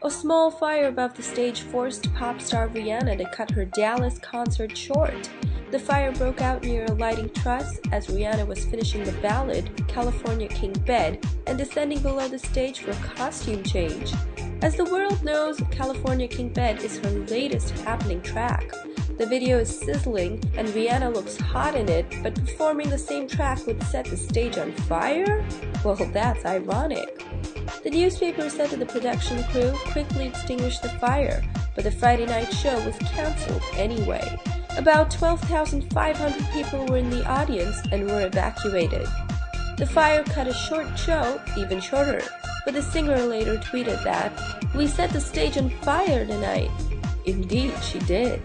A small fire above the stage forced pop star Rihanna to cut her Dallas concert short. The fire broke out near a lighting truss as Rihanna was finishing the ballad California King Bed and descending below the stage for a costume change. As the world knows, California King Bed is her latest happening track. The video is sizzling and Rihanna looks hot in it, but performing the same track would set the stage on fire? Well, that's ironic. The newspaper said that the production crew quickly extinguished the fire, but the Friday night show was cancelled anyway. About 12,500 people were in the audience and were evacuated. The fire cut a short show even shorter, but the singer later tweeted that, We set the stage on fire tonight. Indeed, she did.